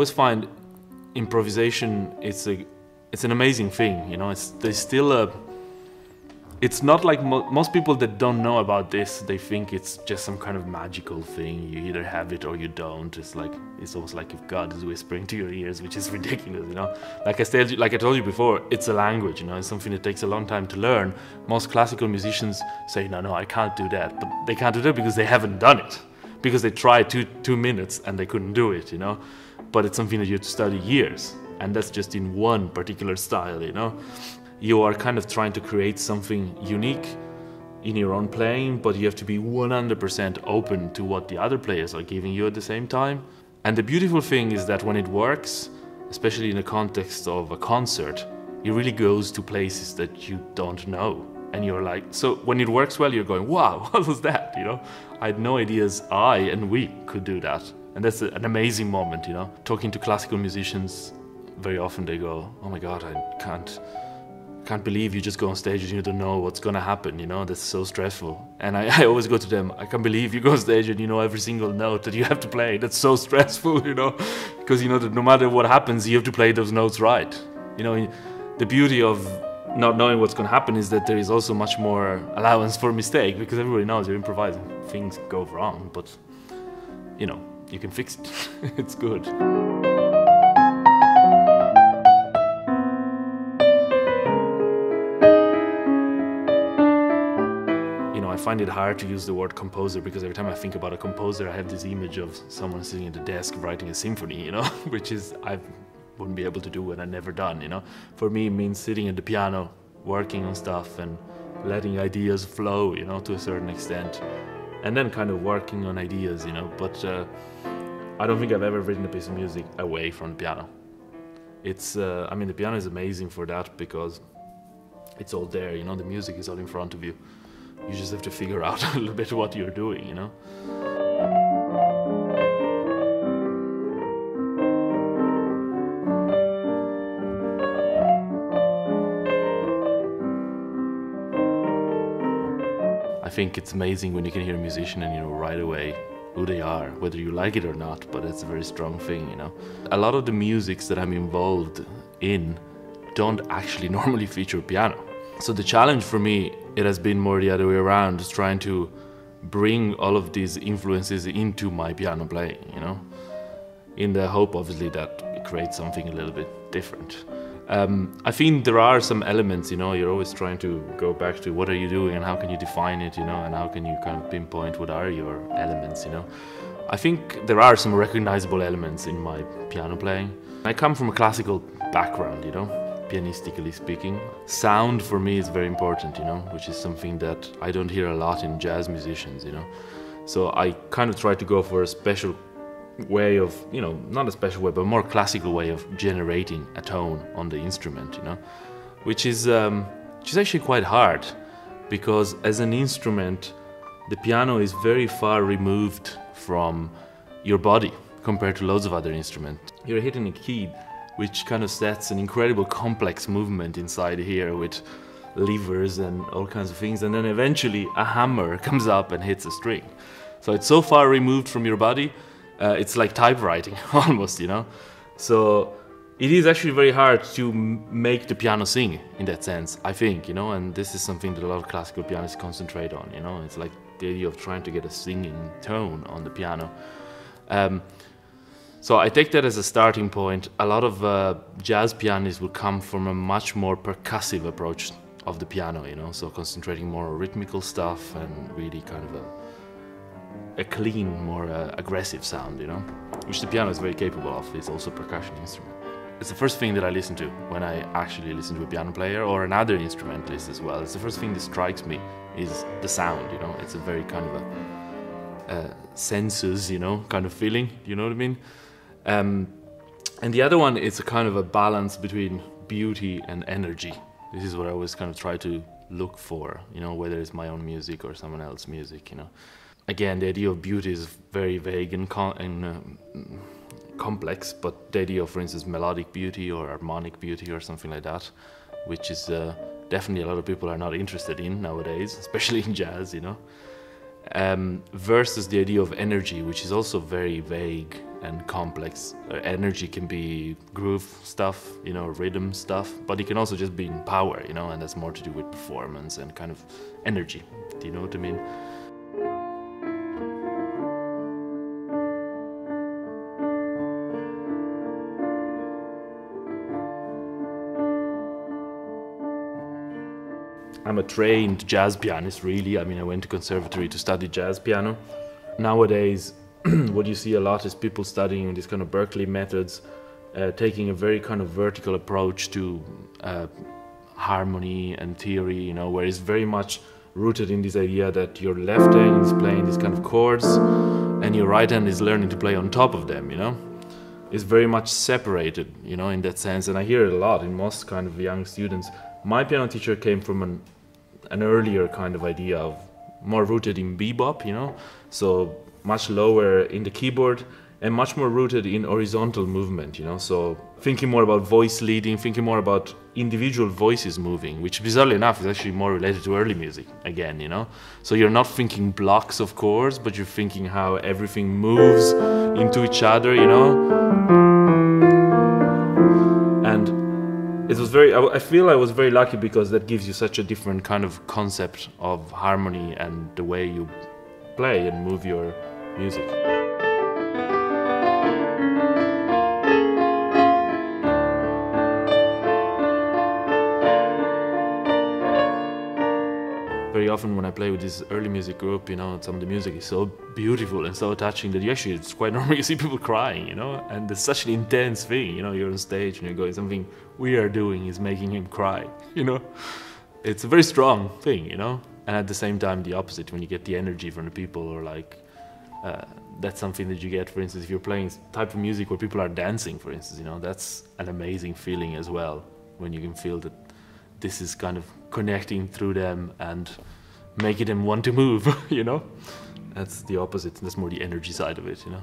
always find improvisation it's a it's an amazing thing you know it's there's still a it's not like mo most people that don't know about this they think it's just some kind of magical thing you either have it or you don't it's like it's almost like if god is whispering to your ears which is ridiculous you know. Like i said like i told you before it's a language you know it's something that takes a long time to learn. Most classical musicians say no no i can't do that but they can't do that because they haven't done it because they tried two two minutes and they couldn't do it you know but it's something that you have to study years and that's just in one particular style you know you are kind of trying to create something unique in your own playing, but you have to be 100% open to what the other players are giving you at the same time. And the beautiful thing is that when it works, especially in the context of a concert, it really goes to places that you don't know. And you're like, so when it works well, you're going, wow, what was that? You know, I had no ideas I and we could do that. And that's an amazing moment, you know. Talking to classical musicians, very often they go, oh my God, I can't can't believe you just go on stage and you don't know what's gonna happen, you know, that's so stressful. And I, I always go to them, I can't believe you go on stage and you know every single note that you have to play. That's so stressful, you know, because you know that no matter what happens, you have to play those notes right. You know, the beauty of not knowing what's gonna happen is that there is also much more allowance for mistake because everybody knows you're improvising. Things go wrong, but you know, you can fix it. it's good. You know, I find it hard to use the word composer because every time I think about a composer, I have this image of someone sitting at the desk writing a symphony, you know, which is I wouldn't be able to do and I've never done, you know. For me, it means sitting at the piano, working on stuff and letting ideas flow, you know, to a certain extent, and then kind of working on ideas, you know. But uh, I don't think I've ever written a piece of music away from the piano. It's, uh, I mean, the piano is amazing for that because it's all there, you know, the music is all in front of you you just have to figure out a little bit what you're doing, you know? I think it's amazing when you can hear a musician and you know right away who they are, whether you like it or not, but it's a very strong thing, you know. A lot of the musics that I'm involved in don't actually normally feature piano. So the challenge for me it has been more the other way around, just trying to bring all of these influences into my piano playing, you know, in the hope, obviously, that it creates something a little bit different. Um, I think there are some elements, you know, you're always trying to go back to what are you doing and how can you define it, you know, and how can you kind of pinpoint what are your elements, you know. I think there are some recognizable elements in my piano playing. I come from a classical background, you know, pianistically speaking. Sound for me is very important, you know, which is something that I don't hear a lot in jazz musicians, you know. So I kind of try to go for a special way of, you know, not a special way, but more classical way of generating a tone on the instrument, you know, which is, um, which is actually quite hard because as an instrument, the piano is very far removed from your body compared to loads of other instruments. You're hitting a key which kind of sets an incredible complex movement inside here with levers and all kinds of things. And then eventually a hammer comes up and hits a string. So it's so far removed from your body, uh, it's like typewriting almost, you know? So it is actually very hard to make the piano sing in that sense, I think, you know? And this is something that a lot of classical pianists concentrate on, you know? It's like the idea of trying to get a singing tone on the piano. Um, so I take that as a starting point. A lot of uh, jazz pianists will come from a much more percussive approach of the piano, you know, so concentrating more on rhythmical stuff and really kind of a, a clean, more uh, aggressive sound, you know, which the piano is very capable of. It's also a percussion instrument. It's the first thing that I listen to when I actually listen to a piano player or another instrumentalist as well. It's the first thing that strikes me is the sound, you know. It's a very kind of a, a senses, you know, kind of feeling. You know what I mean? Um, and the other one is a kind of a balance between beauty and energy. This is what I always kind of try to look for, you know, whether it's my own music or someone else's music, you know. Again, the idea of beauty is very vague and, and um, complex, but the idea of, for instance, melodic beauty or harmonic beauty or something like that, which is uh, definitely a lot of people are not interested in nowadays, especially in jazz, you know. um, versus the idea of energy, which is also very vague and complex. Uh, energy can be groove stuff, you know, rhythm stuff, but it can also just be in power, you know, and that's more to do with performance and kind of energy. Do you know what I mean? I'm a trained jazz pianist, really. I mean, I went to conservatory to study jazz piano. Nowadays, what you see a lot is people studying these kind of Berklee methods, uh, taking a very kind of vertical approach to uh, harmony and theory, you know, where it's very much rooted in this idea that your left hand is playing these kind of chords and your right hand is learning to play on top of them, you know. It's very much separated, you know, in that sense. And I hear it a lot in most kind of young students. My piano teacher came from an an earlier kind of idea of more rooted in bebop, you know, so much lower in the keyboard and much more rooted in horizontal movement, you know, so thinking more about voice leading, thinking more about individual voices moving, which bizarrely enough is actually more related to early music again, you know. So you're not thinking blocks of chords, but you're thinking how everything moves into each other, you know. Very I, I, feel i was very lucky because that gives you such a different kind of concept of harmony and the way you play and move your music often when I play with this early music group, you know, some of the music is so beautiful and so touching that you actually, it's quite normal you see people crying, you know, and it's such an intense thing, you know, you're on stage and you're going, something we are doing is making him cry, you know. It's a very strong thing, you know, and at the same time, the opposite, when you get the energy from the people or like, uh, that's something that you get, for instance, if you're playing type of music where people are dancing, for instance, you know, that's an amazing feeling as well, when you can feel that this is kind of connecting through them and making them want to move, you know? That's the opposite, that's more the energy side of it, you know?